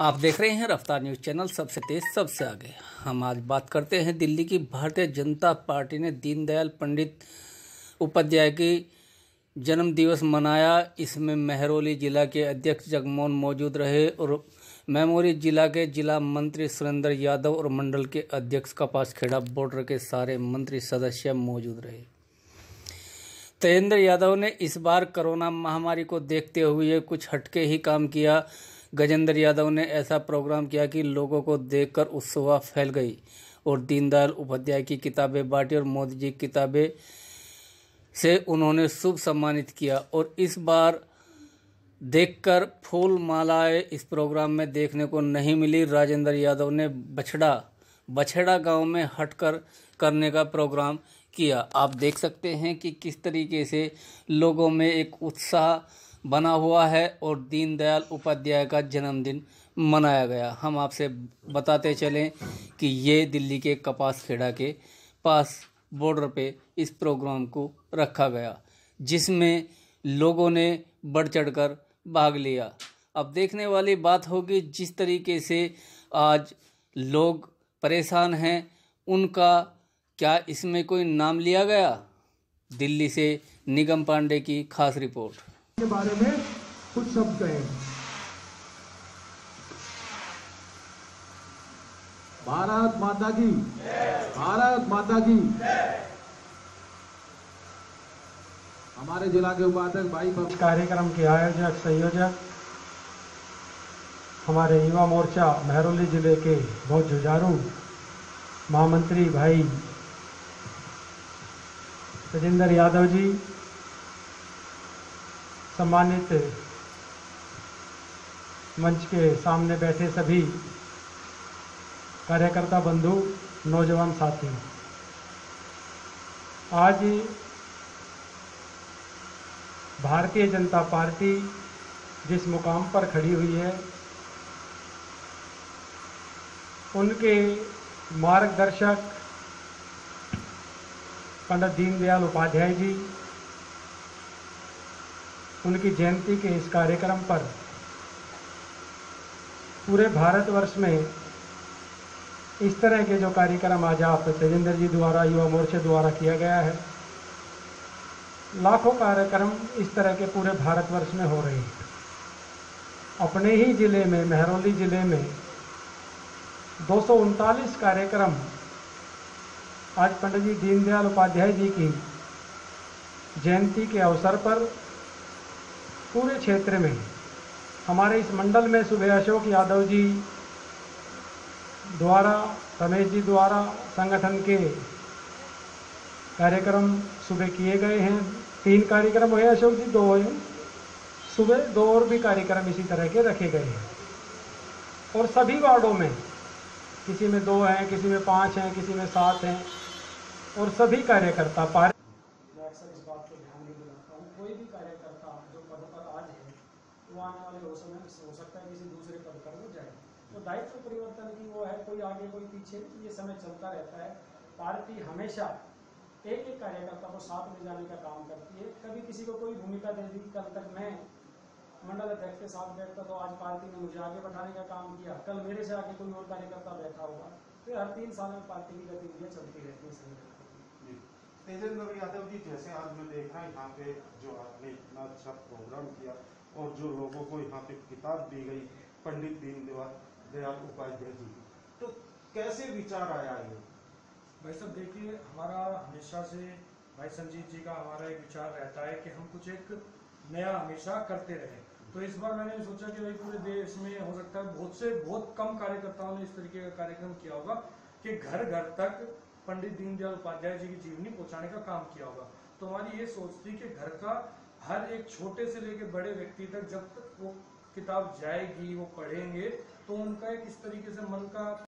आप देख रहे हैं रफ्तार न्यूज़ चैनल, सबसे तेज, सबसे आगे। हम आज बात करते हैं दिल्ली की भारतीय जनता पार्टी ने दीनदयाल पंडित उपाध्याय की जन्म दिवस मनाया। इसमें महरौली जिला के अध्यक्ष जगमोहन मौजूद रहे और मेमोरी जिला के जिला मंत्री सुरेंद्र यादव और मंडल के अध्यक्ष कपास खेड़ा, बॉर्डर के सारे मंत्री सदस्य मौजूद रहे। तेजेंद्र यादव ने इस बार कोरोना महामारी को देखते हुए कुछ हटके ही काम किया। गजेंद्र यादव ने ऐसा प्रोग्राम किया कि लोगों को देखकर उत्सुकता फैल गई और दीनदयाल उपाध्याय की किताबें बांटी और मोदी जी की किताबें से उन्होंने शुभ सम्मानित किया। और इस बार देखकर फूल मालाएँ इस प्रोग्राम में देखने को नहीं मिली। राजेंद्र यादव ने बछड़ा बछड़ा गाँव में हटकर करने का प्रोग्राम किया। आप देख सकते हैं कि किस तरीके से लोगों में एक उत्साह बना हुआ है और दीनदयाल उपाध्याय का जन्मदिन मनाया गया। हम आपसे बताते चलें कि ये दिल्ली के कपास खेड़ा के पास बॉर्डर पे इस प्रोग्राम को रखा गया, जिसमें लोगों ने बढ़ चढ़कर भाग लिया। अब देखने वाली बात होगी जिस तरीके से आज लोग परेशान हैं, उनका क्या इसमें कोई नाम लिया गया? दिल्ली से निगम पांडे की खास रिपोर्ट। के बारे में कुछ शब्द कहें। भारत माता की। भारत माता की। हमारे जिला के उपाध्यक्ष भाई कार्यक्रम के आयोजक, संयोजक, हमारे युवा मोर्चा महरौली ज़िले के बहुत जुझारू महामंत्री भाई तेजेंद्र यादव जी सम्मानित मंच के सामने बैठे सभी कार्यकर्ता बंधु, नौजवान साथी। आज भारतीय जनता पार्टी जिस मुकाम पर खड़ी हुई है, उनके मार्गदर्शक पंडित दीनदयाल उपाध्याय जी उनकी जयंती के इस कार्यक्रम पर पूरे भारतवर्ष में इस तरह के जो कार्यक्रम आज आप तेजेंद्र जी द्वारा, युवा मोर्चे द्वारा किया गया है, लाखों कार्यक्रम इस तरह के पूरे भारतवर्ष में हो रहे हैं। अपने ही ज़िले में, महरौली ज़िले में दो सौ उनतालीस कार्यक्रम आज पंडित जी दीनदयाल उपाध्याय जी की जयंती के अवसर पर पूरे क्षेत्र में। हमारे इस मंडल में सुबह अशोक यादव जी द्वारा, रमेश जी द्वारा, संगठन के कार्यक्रम सुबह किए गए हैं। तीन कार्यक्रम हुए अशोक जी, दो हुए। सुबह दो और भी कार्यक्रम इसी तरह के रखे गए हैं। और सभी वार्डों में, किसी में दो हैं, किसी में पाँच हैं, किसी में सात हैं, और सभी कार्यकर्ता पार मैं अक्सर इस बात को ध्यान नहीं दिलाता हूँ। कोई भी कार्यकर्ता जो पद पर आज है, वो आने वाले दो समय में हो सकता है किसी दूसरे पद पर वो जाए। तो दायित्व परिवर्तन की वो है, कोई आगे, कोई पीछे, ये समय चलता रहता है। पार्टी हमेशा एक एक कार्यकर्ता को साथ ले जाने का काम करती है। कभी किसी को कोई भूमिका दे दी, कल तक मैं मंडल अध्यक्ष के साथ बैठता तो आज पार्टी ने मुझे आगे बढ़ाने का काम किया, कल मेरे से आगे कोई और कार्यकर्ता बैठा होगा। फिर हर तीन साल में पार्टी की गतिविधियाँ चलती रहती है तेजेंद्र यादव जी जैसे आज मैं देख रहा यहाँ पे जो आपने इतना अच्छा प्रोग्राम किया और जो लोगों को यहाँ पे किताब दी गई, पंडित दीनदयाल दयाल उपाध्याय जी तो कैसे विचार आया ये? भाई साहब, देखिए, हमारा हमेशा से, भाई संजीत जी का हमारा एक विचार रहता है कि हम कुछ एक नया हमेशा करते रहे। तो इस बार मैंने सोचा कि भाई पूरे देश में हो सकता है बहुत से बहुत कम कार्यकर्ताओं ने इस तरीके का कार्यक्रम किया होगा कि घर घर तक पंडित दीनदयाल उपाध्याय जी की जीवनी पहुँचाने का काम किया होगा। तो हमारी ये सोच थी कि घर का हर एक छोटे से लेकर बड़े व्यक्ति तक जब तक वो किताब जाएगी, वो पढ़ेंगे तो उनका एक इस तरीके से मन का